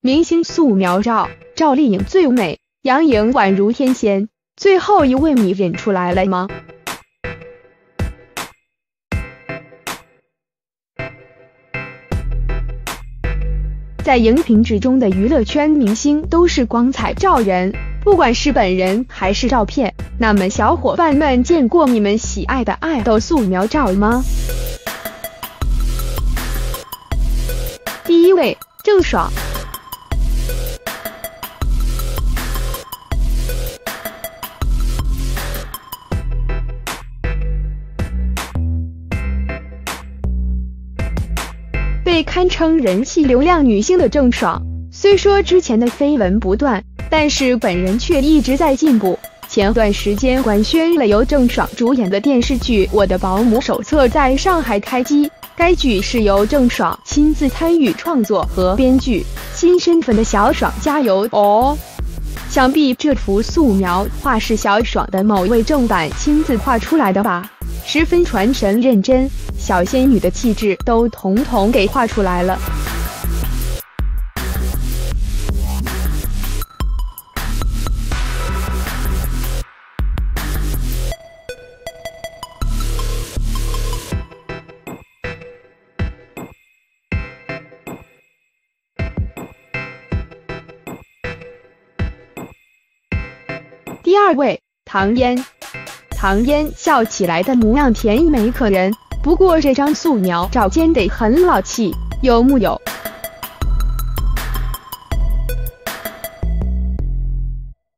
明星素描照，赵丽颖最美，杨颖宛如天仙。最后一位你认出来了吗？在荧屏之中的娱乐圈明星都是光彩照人，不管是本人还是照片。那么小伙伴们见过你们喜爱的爱豆素描照吗？第一位，郑爽。被堪称人气流量女星的郑爽，虽说之前的绯闻不断，但是本人却一直在进步。前段时间官宣了由郑爽主演的电视剧《我的保姆手册》在上海开机，该剧是由郑爽亲自参与创作和编剧。新身份的小爽加油哦！想必这幅素描画是小爽的某位正版亲自画出来的吧？十分传神认真，小仙女的气质都统统给画出来了。第二位，唐嫣。唐嫣笑起来的模样甜美可人，不过这张素描照真得很老气，有木有？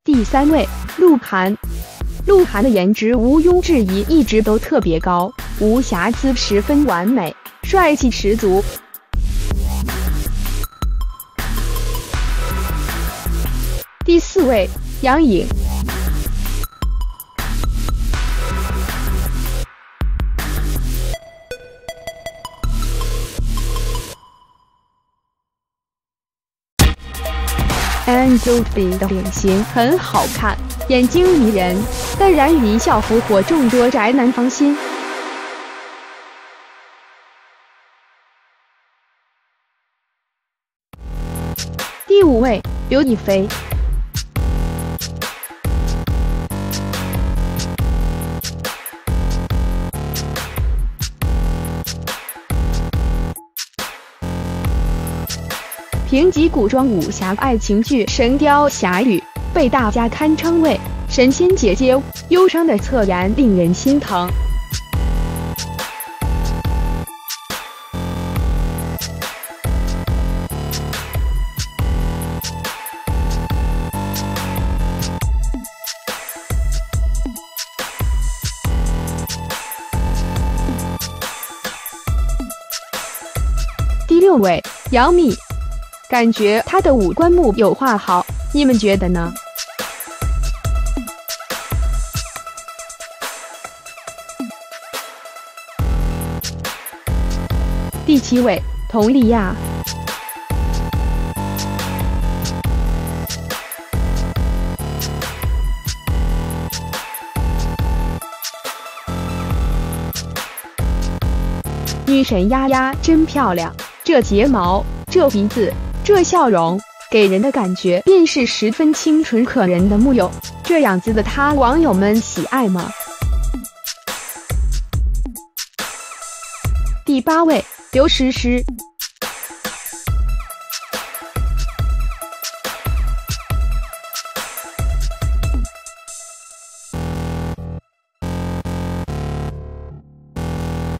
第三位，鹿晗。鹿晗的颜值毋庸置疑，一直都特别高，无瑕疵，十分完美，帅气十足。第四位，杨颖。Angelababy 的脸型很好看，眼睛迷人，淡然一笑俘获众多宅男芳心。第五位，刘亦菲。评级古装武侠爱情剧《神雕侠侣》，被大家堪称为神仙姐姐，忧伤的侧颜令人心疼。第六位，杨幂。感觉她的五官木有画好，你们觉得呢？第七位，佟丽娅。女神丫丫真漂亮，这睫毛，这鼻子。这笑容给人的感觉便是十分清纯可人的木有，这样子的他，网友们喜爱吗？第八位，刘诗诗。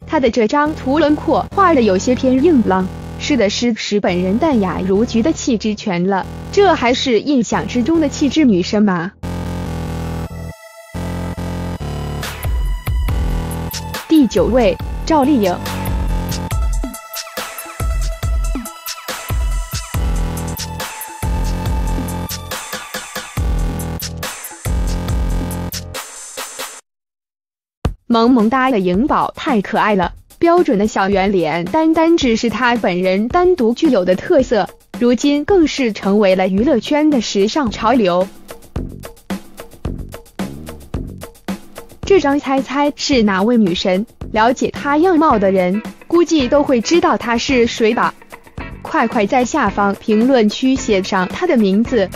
他的这张图轮廓画的有些偏硬朗。是的，是使本人淡雅如菊的气质全了，这还是印象之中的气质女神吗？第九位，赵丽颖。萌萌哒的颖宝太可爱了。标准的小圆脸，单单只是她本人单独具有的特色，如今更是成为了娱乐圈的时尚潮流。这张猜猜是哪位女神？了解她样貌的人，估计都会知道她是谁吧。快快在下方评论区写上她的名字。